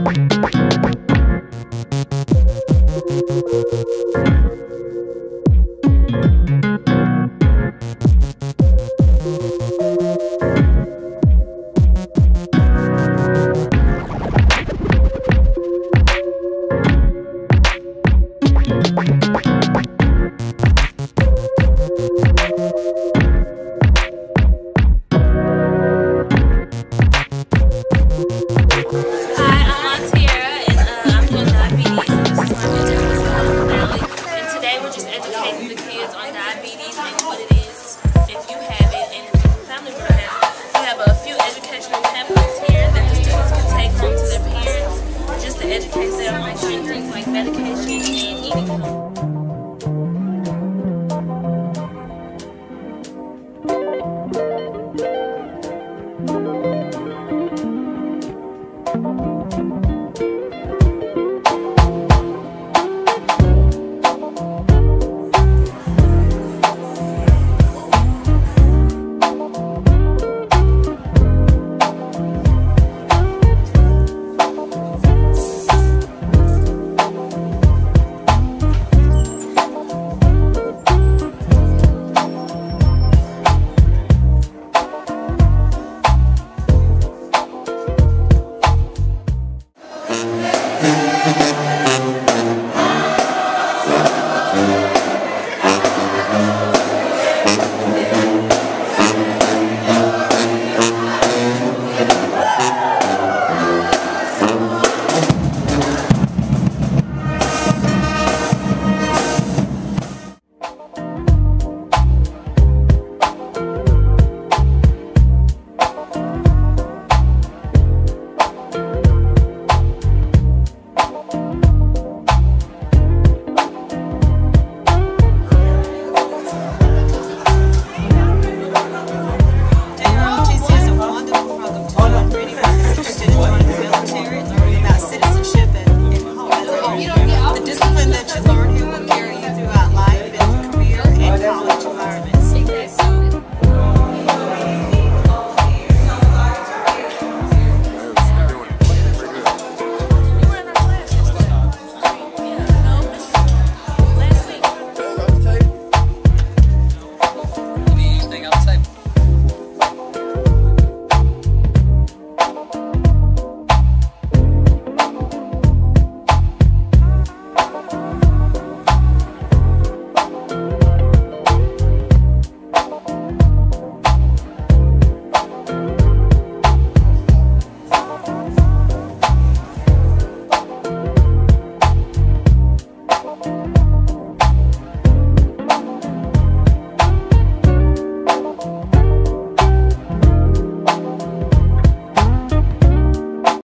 Bye.